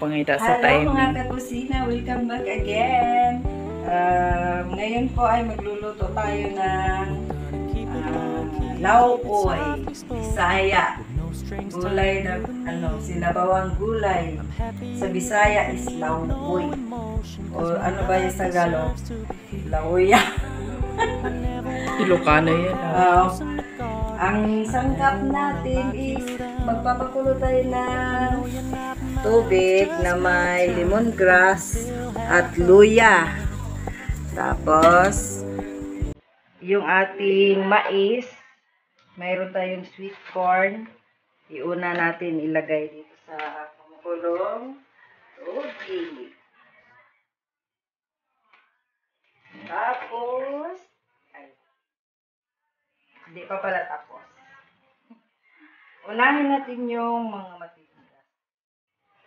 Pangita sa Hello mga timing. kakusina, welcome back again. Um, ngayon po ay magluluto tayo ng uh, laukoy, Bisaya. Gulay na ano, sinabawang gulay. Sa Bisaya is laukoy. O ano ba yung Tagalog? Lauya. Ilocano yan. Uh, ang sangkap natin is magpapakulo tayo ng tubig na may lemongrass at luya. Tapos, yung ating mais, mayroon tayong sweet corn. Iuna natin ilagay dito sa kumukulong tubig. Tapos, hindi pa pala tapos. Unahin natin yung mga matitigas.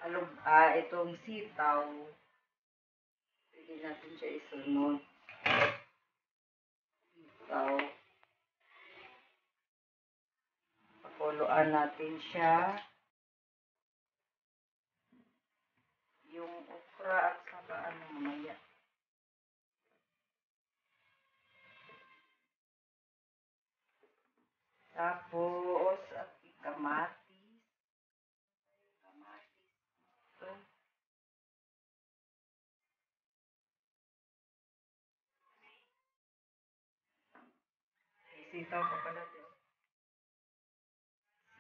Alog, ah, itong sitaw. Pwede natin siya isunod. Sitaw. Pakuluan natin siya. Yung okra at saka ano mamaya. Tapos, at kamatis. Kamatis. Ito. Sitaw pa pala ito.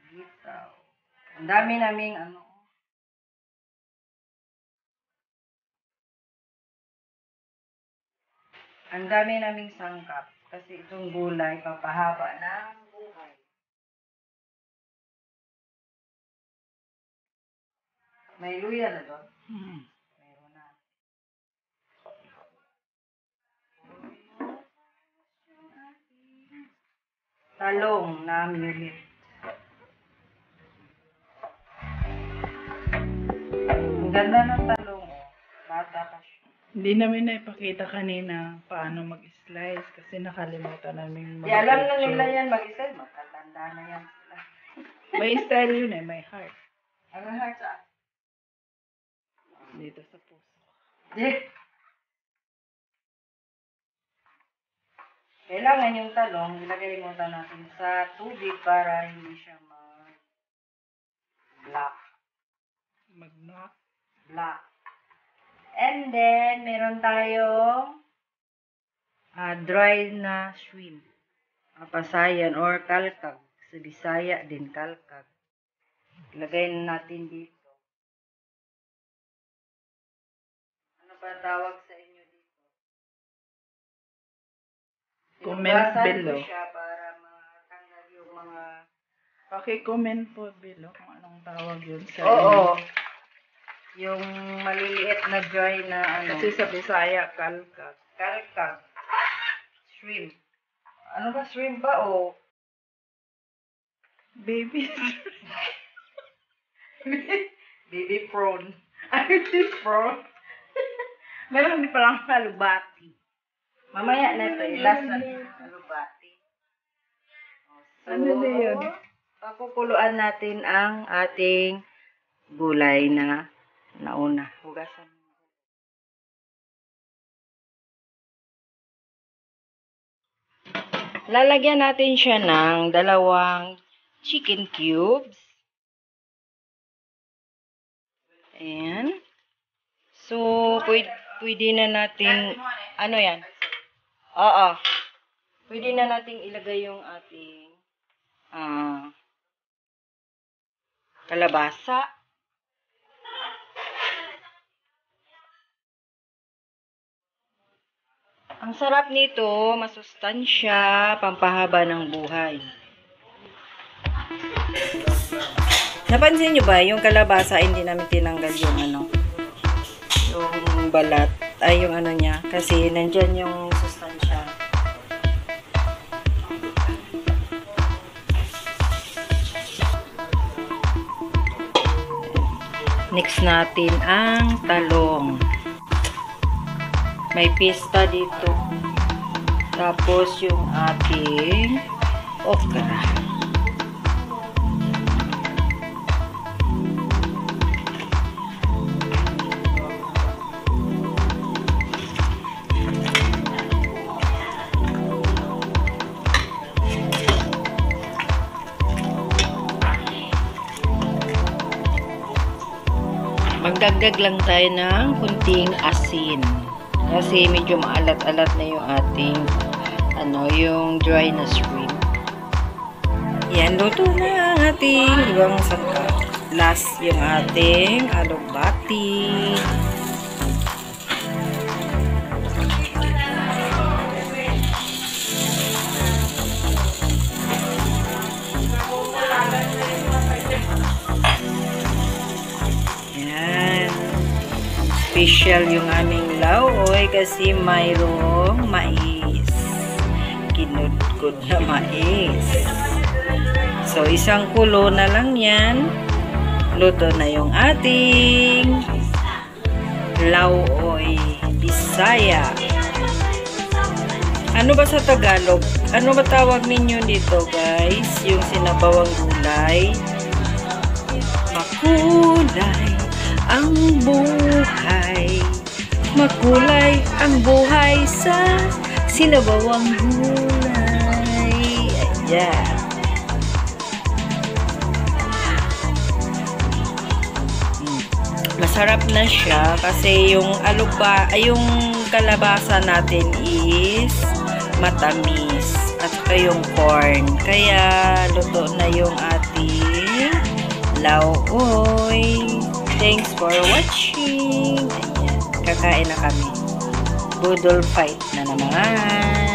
Sitaw. Ang dami naming ano. Ang dami naming sangkap. Kasi itong gulay, papahaba ng buhay. May luya na doon? Hmm. Talong na mulit. Ang ganda ng talong. oh. Bata pa siya. Hindi namin naipakita kanina paano mag-slice kasi nakalimutan namin Di alam na nila yan mag-isa. Magkatanda na yan sila. May style yun eh, may heart. Ano heart sa Dito sa puso. Di. Kailangan yung talong, ilagay muna natin sa tubig para hindi siya mag black. Mag-knock. Black. And then, meron tayong ah, dry na shrimp. Papasayan or kalkag. Sa Bisaya din kalkag. Ilagay na natin dito. Ano ba tawag sa Comment below. ko siya para matanggal yung mga... Paki-comment po below kung anong tawag yun sa Oo. inyo. Yung maliliit na dry na ano. Kasi sa Bisaya, kalkag. Kalkag. Shrimp. Ano ba shrimp ba o? Baby. Baby prawn. Baby prawn. Meron din palang halubati. Mamaya na ito, ilasa alubati. So, Ano na yun? Pakukuluan natin ang ating gulay na nauna. Hugasan. Lalagyan natin siya ng dalawang chicken cubes. Ayan. So, pwede, pwede na natin, ano yan? Oo. Pwede na natin ilagay yung ating ah kalabasa. Ang sarap nito, masustansya, pampahaba ng buhay. Napansin nyo ba, yung kalabasa, hindi namin tinanggal yung ano, yung balat, ay yung ano niya, kasi nandyan yung Next natin ang talong. May pista dito. Tapos yung ating okra. Magdagdag lang tayo ng kunting asin. Kasi medyo maalat-alat na yung ating ano, yung dry na shrimp. Yan, luto na ang ating ibang sangka. Last yung ating alugbati. Special yung aming laoy kasi mayroong mais. Kinudkod na mais. So, isang kulo na lang yan. Luto na yung ating laoy bisaya. Ano ba sa Tagalog? Ano ba tawag ninyo dito, guys? Yung sinabawang gulay? Makulay ang buhay. Makulay ang buhay sa sinabawang gulay. Ayan. Mm. Masarap na siya kasi yung aluba, ay yung kalabasa natin is matamis at saka yung corn. Kaya luto na yung ating lauoy. Thanks for watching. Kakain na kami. Budol fight na naman.